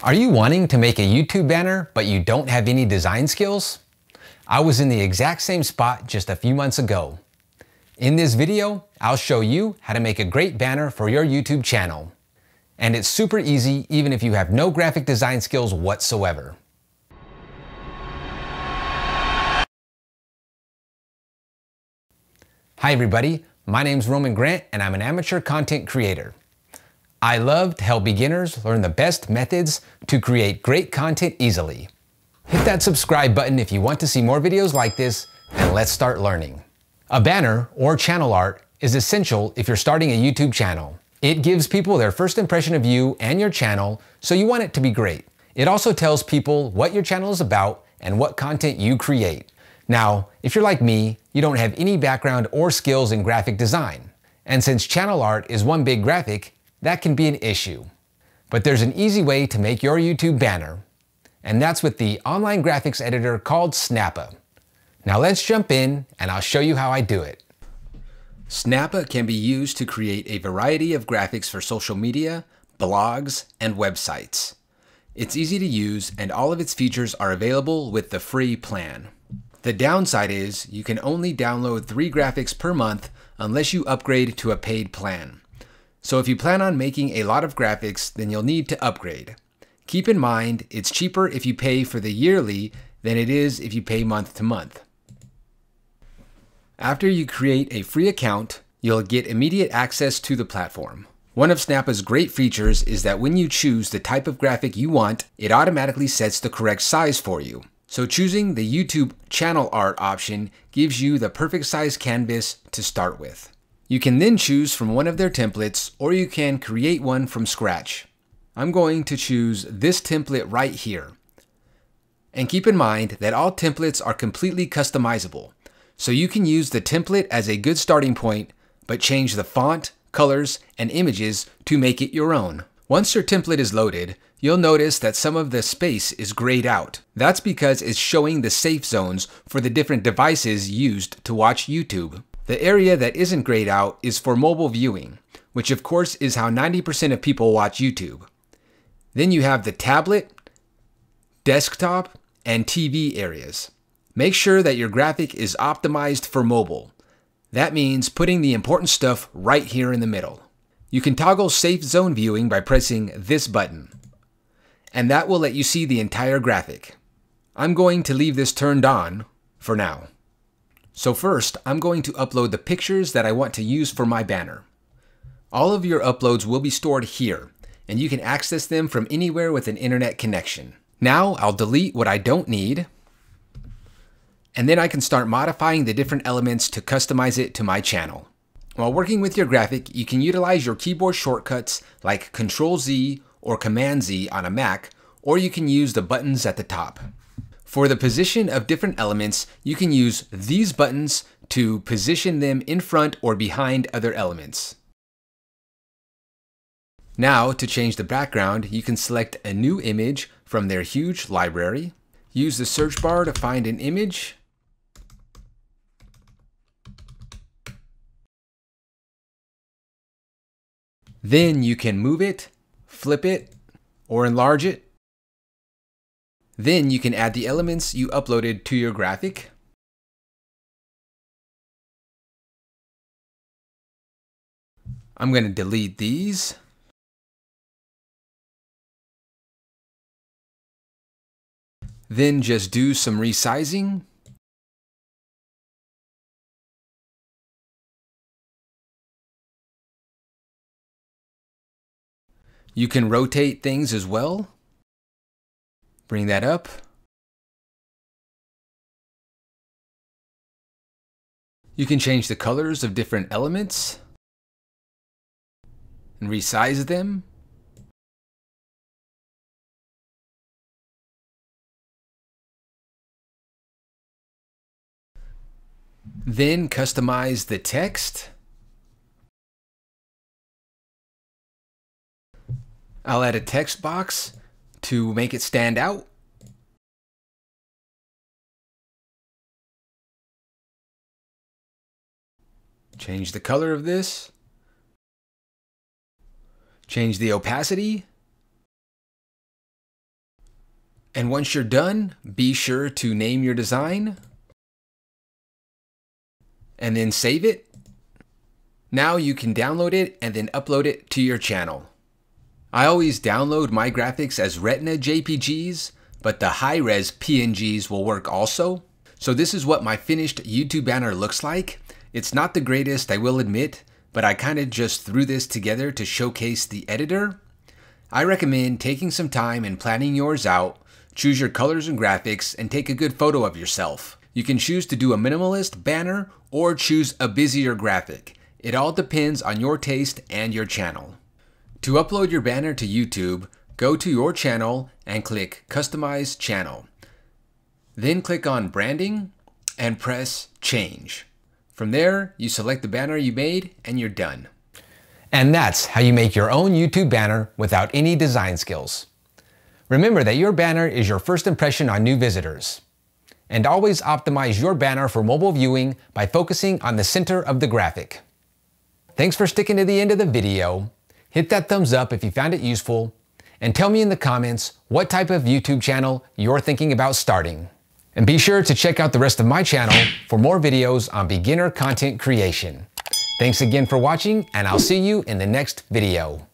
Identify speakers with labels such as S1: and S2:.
S1: Are you wanting to make a YouTube banner, but you don't have any design skills? I was in the exact same spot just a few months ago. In this video, I'll show you how to make a great banner for your YouTube channel. And it's super easy even if you have no graphic design skills whatsoever. Hi everybody, my name's Roman Grant and I'm an amateur content creator. I love to help beginners learn the best methods to create great content easily. Hit that subscribe button if you want to see more videos like this, and let's start learning. A banner or channel art is essential if you're starting a YouTube channel. It gives people their first impression of you and your channel, so you want it to be great. It also tells people what your channel is about and what content you create. Now, if you're like me, you don't have any background or skills in graphic design. And since channel art is one big graphic, that can be an issue. But there's an easy way to make your YouTube banner, and that's with the online graphics editor called Snappa. Now let's jump in and I'll show you how I do it. Snappa can be used to create a variety of graphics for social media, blogs, and websites. It's easy to use and all of its features are available with the free plan. The downside is you can only download three graphics per month unless you upgrade to a paid plan. So if you plan on making a lot of graphics, then you'll need to upgrade. Keep in mind, it's cheaper if you pay for the yearly than it is if you pay month to month. After you create a free account, you'll get immediate access to the platform. One of Snappa's great features is that when you choose the type of graphic you want, it automatically sets the correct size for you. So choosing the YouTube channel art option gives you the perfect size canvas to start with. You can then choose from one of their templates or you can create one from scratch. I'm going to choose this template right here. And keep in mind that all templates are completely customizable, so you can use the template as a good starting point, but change the font, colors, and images to make it your own. Once your template is loaded, you'll notice that some of the space is grayed out. That's because it's showing the safe zones for the different devices used to watch YouTube. The area that isn't grayed out is for mobile viewing, which of course is how 90% of people watch YouTube. Then you have the tablet, desktop, and TV areas. Make sure that your graphic is optimized for mobile. That means putting the important stuff right here in the middle. You can toggle safe zone viewing by pressing this button, and that will let you see the entire graphic. I'm going to leave this turned on for now. So first, I'm going to upload the pictures that I want to use for my banner. All of your uploads will be stored here, and you can access them from anywhere with an internet connection. Now I'll delete what I don't need, and then I can start modifying the different elements to customize it to my channel. While working with your graphic, you can utilize your keyboard shortcuts like Ctrl Z or Command Z on a Mac, or you can use the buttons at the top. For the position of different elements, you can use these buttons to position them in front or behind other elements. Now, to change the background, you can select a new image from their huge library. Use the search bar to find an image. Then you can move it, flip it, or enlarge it then you can add the elements you uploaded to your graphic. I'm going to delete these. Then just do some resizing. You can rotate things as well. Bring that up. You can change the colors of different elements and resize them. Then customize the text. I'll add a text box to make it stand out. Change the color of this. Change the opacity. And once you're done, be sure to name your design and then save it. Now you can download it and then upload it to your channel. I always download my graphics as Retina JPGs, but the high-res PNGs will work also. So this is what my finished YouTube banner looks like. It's not the greatest, I will admit, but I kind of just threw this together to showcase the editor. I recommend taking some time and planning yours out, choose your colors and graphics, and take a good photo of yourself. You can choose to do a minimalist banner or choose a busier graphic. It all depends on your taste and your channel. To upload your banner to YouTube, go to your channel and click Customize Channel. Then click on Branding and press Change. From there, you select the banner you made and you're done. And that's how you make your own YouTube banner without any design skills. Remember that your banner is your first impression on new visitors. And always optimize your banner for mobile viewing by focusing on the center of the graphic. Thanks for sticking to the end of the video. Hit that thumbs up if you found it useful, and tell me in the comments what type of YouTube channel you're thinking about starting. And be sure to check out the rest of my channel for more videos on beginner content creation. Thanks again for watching, and I'll see you in the next video.